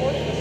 хочеш.